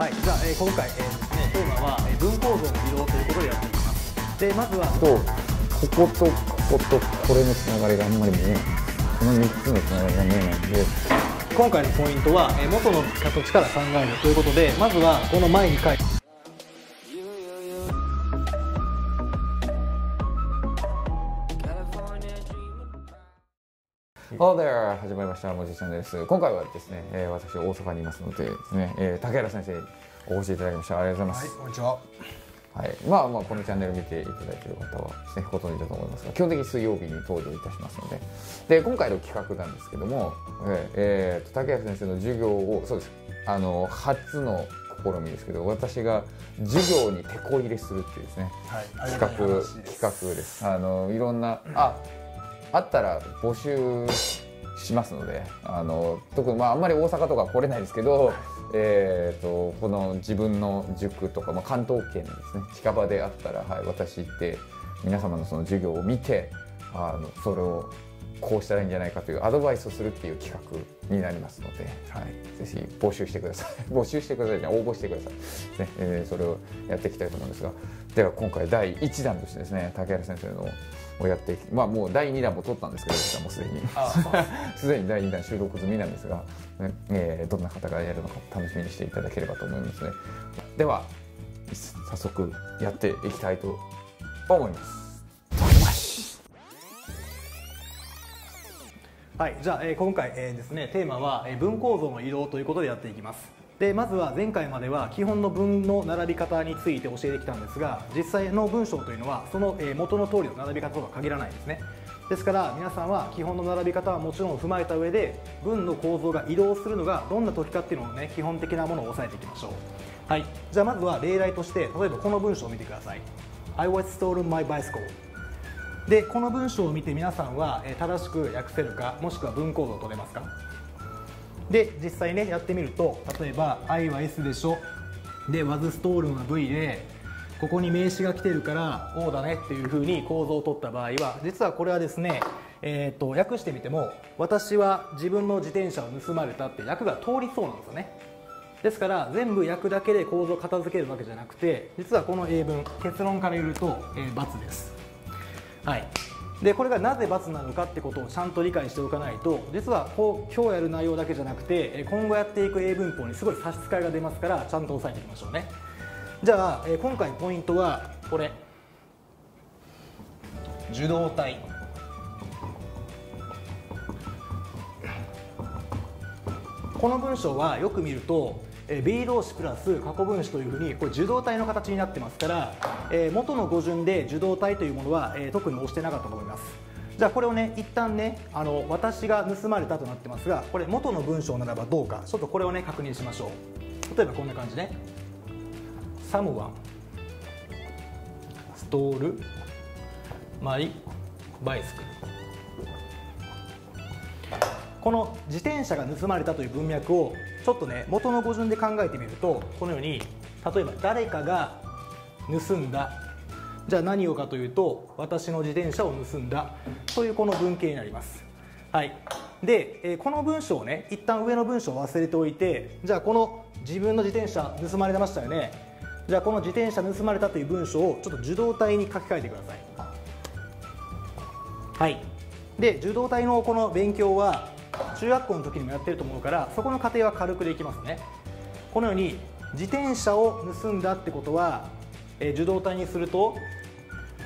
はい、じゃあ、えー今回、えーですね、テーマは、えー文構造の移動ということでやっていきます。で、まずは、とこことこことこれのつながりがあんまり見えない。この3つのつながりが見えないんで。今回のポイントは、えー元の形から考えるということで、まずはこの前に書いて、Hello there! 始まりました、もじちゃんです。今回はですね、えー私大阪にいますのでですね、えー竹原先生にお越しいただきました。ありがとうございます。こんにちは。はい、まあまあこのチャンネル見ていただいている方はですねご存知だと思いますが基本的に水曜日に登場いたしますのでで今回の企画なんですけども、えーえーと竹谷先生の授業をそうですあの初の試みですけど私が授業に手こ入れするっていうですねはい。企画企画ですあのいろんなああったら募集しますのであの特にまああんまり大阪とか来れないですけど、えー、とこの自分の塾とか、まあ、関東圏ですね近場であったら、はい、私行って皆様のその授業を見てあのそれをこうしたらいいんじゃないかというアドバイスをするっていう企画になりますので、はい、ぜひ募集してください。募集してくださいじゃ応募してください、ねえーそれをやっていきたいと思うんですがでは今回第1弾としてですね竹原先生のをやっていきまあもう第2弾も撮ったんですけど実はもうすでに。すでに第2弾収録済みなんですが、ねえーどんな方がやるのか楽しみにしていただければと思いますね。では早速やっていきたいと思います。はい、じゃあ、えー今回、えーですね、テーマは、えー文構造の移動ということでやっていきます。でまずは前回までは基本の文の並び方について教えてきたんですが実際の文章というのはそのえー元の通りの並び方とは限らないですね。ですから皆さんは基本の並び方はもちろん踏まえた上で文の構造が移動するのがどんな時かっていうのをね基本的なものを押さえていきましょう。はい。じゃあまずは例題として例えばこの文章を見てください。I was stolen my bicycle. でこの文章を見て皆さんはえー正しく訳せるかもしくは文構造を取れますか？で実際ねやってみると例えば「I は S でしょ」で「was stolen」は V でここに名詞が来てるから「O」だねっていうふうに構造を取った場合は実はこれはですねえー、と訳してみても「私は自分の自転車を盗まれた」って訳が通りそうなんですよね。ですから全部訳だけで構造を片付けるわけじゃなくて実はこの英文結論から言うと、えー、×です。はい、でこれがなぜ×なのかってことをちゃんと理解しておかないと実はこう今日やる内容だけじゃなくて今後やっていく英文法にすごい差し支えが出ますからちゃんと押さえていきましょうね。じゃあ、今回ポイントはこれ。受動体。この文章はよく見るとえ B 動詞プラス過去分詞というふうにこれ受動体の形になってますから、えー元の語順で受動体というものは、えー特に押してなかったと思います。じゃあこれをね一旦ねあの私が盗まれたとなってますがこれ元の文章ならばどうかちょっとこれをね確認しましょう。例えばこんな感じね。Someone stole my bicycle この自転車が盗まれたという文脈をちょっとね元の語順で考えてみるとこのように例えば誰かが盗んだ。じゃあ何をかというと私の自転車を盗んだ。というこの文型になります。はい。で、この文章をね一旦上の文章を忘れておいてじゃあこの自分の自転車盗まれましたよね。じゃあこの自転車盗まれたという文章をちょっと受動体に書き換えてください。はい、で受動体のこの勉強は中学校の時にもやってると思うからそこの過程は軽くできますね。このように自転車を盗んだってことは、え受動体にすると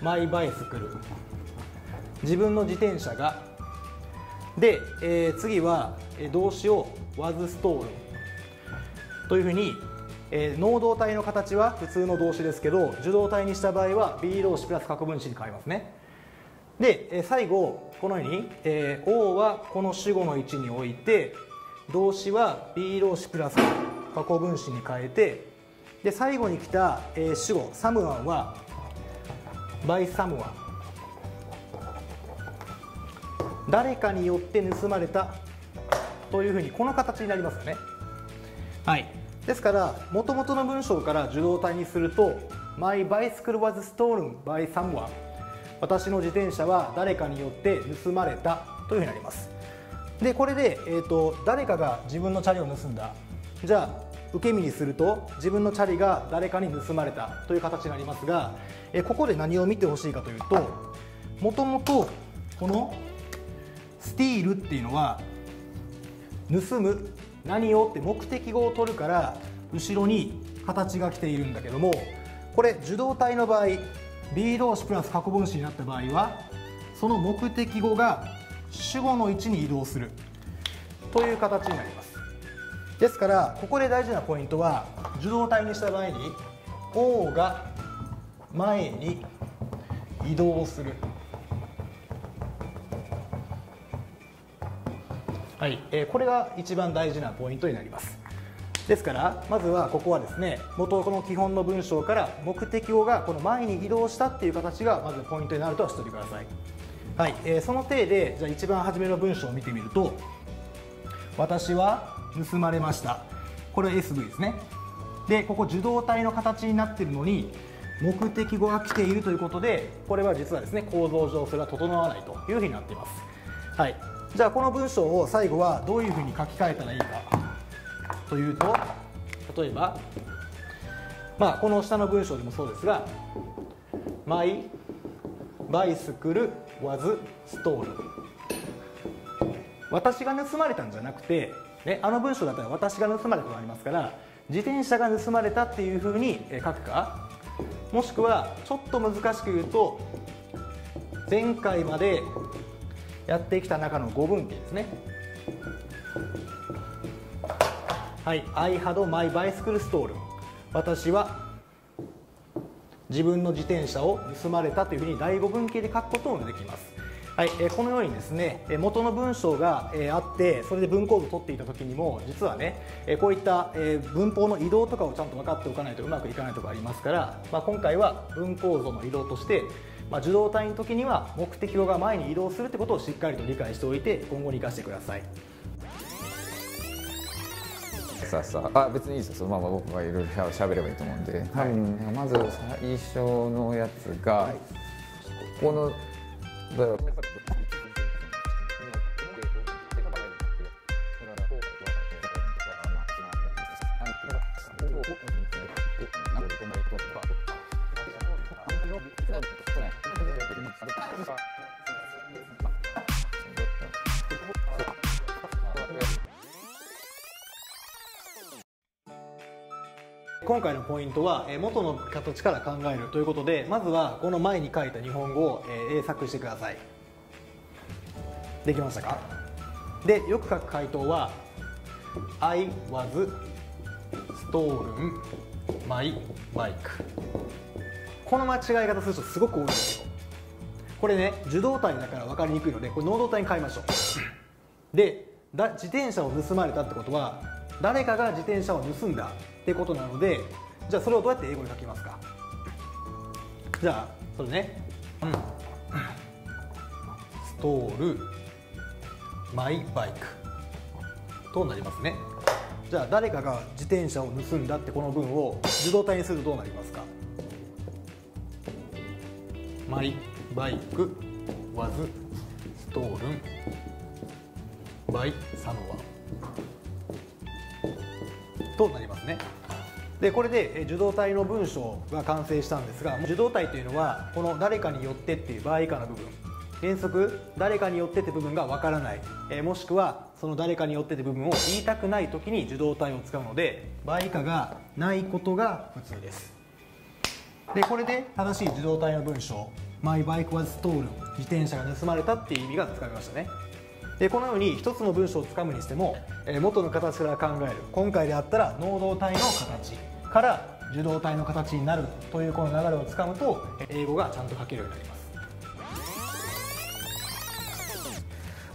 マイバイスクル自分の自転車が。で、えー次は動詞を was stolen というふうに、えー能動体の形は普通の動詞ですけど受動体にした場合は B 動詞プラス過去分詞に変わりますね。で、えー最後このように、えー O はこの主語の位置に置いて動詞は B 動詞プラス過去分詞に変えてで最後に来た、えー主語サムワンは by someone 誰かによって盗まれたというふうにこの形になりますよね。はい。ですから元々の文章から受動体にすると My bicycle was stolen by someone 私の自転車は誰かによって盗まれたというふうになります。でこれで、えー、と誰かが自分のチャリを盗んだ。じゃあ受け身にすると自分のチャリが誰かに盗まれたという形になりますが、えここで何を見てほしいかというともともとこのスティールっていうのは盗む何をって目的語を取るから後ろに形が来ているんだけどもこれ受動体の場合 B 動詞プラス過去分詞になった場合はその目的語が主語の位置に移動する。という形になります。ですからここで大事なポイントは受動体にした場合に O が前に移動する。はい、えー、これが一番大事なポイントになりますですからまずはここはですね元この基本の文章から目的語がこの前に移動したっていう形がまずポイントになるとはしておいてください。はい、えー、その体でじゃあ一番初めの文章を見てみると私は盗まれました。これは SV ですね。でここ受動体の形になっているのに目的語が来ているということでこれは実はですね構造上それは整わないというふうになっています。はいじゃあこの文章を最後はどういうふうに書き換えたらいいか。というと例えばまあこの下の文章でもそうですが「My bicycle was stolen」私が盗まれたんじゃなくて、ね、あの文章だったら私が盗まれたとありますから自転車が盗まれたっていうふうに書くか？もしくはちょっと難しく言うと前回までやってきた中の5分岐ですね。はい。I had my bicycle stolen 私は自分の自転車を盗まれたというふうに第5文系で書くこともできます。はい、えこのようにですね元の文章が、えあってそれで文法図を取っていた時にも実はね、えこういった、え文法の移動とかをちゃんと分かっておかないとうまくいかないところありますから、まあ、今回は文法図の移動としてまあ、受動体の時には目的語が前に移動するってことをしっかりと理解しておいて今後に生かしてください。さあさ。ああ別にいいですよ。そのまま僕がいろいろしゃべればいいと思うんで、はい、まず最初のやつが、はい、この今回のポイントは元の形から考えるということでまずはこの前に書いた日本語を英作してください。できましたか？でよく書く回答は I was stolen my bike この間違い方する人すごく多いんですよ。これね受動体だから分かりにくいのでこれ能動体に変えましょう。で自転車を盗まれたってことは誰かが自転車を盗んだってことなのでじゃあそれをどうやって英語に書きますか？じゃあそれね、うん、ストールマイバイク。となりますね。じゃあ誰かが自転車を盗んだってこの文を受動体にするとどうなりますか？マイバイク was stolen by someone となりますね。でこれで受動体の文章が完成したんですが受動体というのはこの誰かによってっていう場合以下の部分。原則誰かによってって部分がわからない、えもしくはその誰かによってって部分を言いたくない時に受動体を使うので場合以下がないことが普通です。でこれで正しい受動体の文章 My bike was stolen 自転車が盗まれたっていう意味がつかめましたね。でこのように一つの文章をつかむにしても、え元の形から考える。今回であったら能動体の形から受動体の形になるというこの流れをつかむと英語がちゃんと書けるようになります。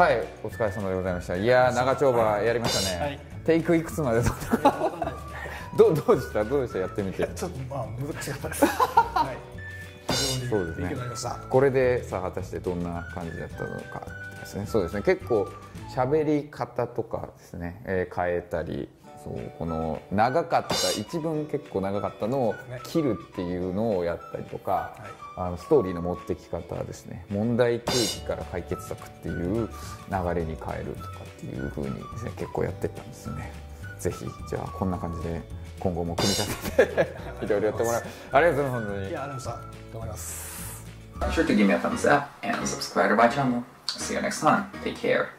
はいお疲れ様でございました。いや長丁場やりましたね、はい、テイクいくつまで どうどうでした？どうでした？やってみて。ちょっとまあ難しかったです、はい。非常に勉強になりました、これでさあ果たしてどんな感じだったのかですね。そうですね。結構喋り方とかですね、えー、変えたりそうこの長かった一文結構長かったのを切るっていうのをやったりとか、ねはい、あのストーリーの持ってき方ですね。問題提起から解決策っていう流れに変えるとかっていう風にですね結構やってたんですね。ぜひじゃあこんな感じで今後も組み立てていろいろやってもらう。ありがとうございます。本当にいやでもさ頑張ります。Be sure to give me a thumbs up and subscribe to my channel. See you next time. Take care.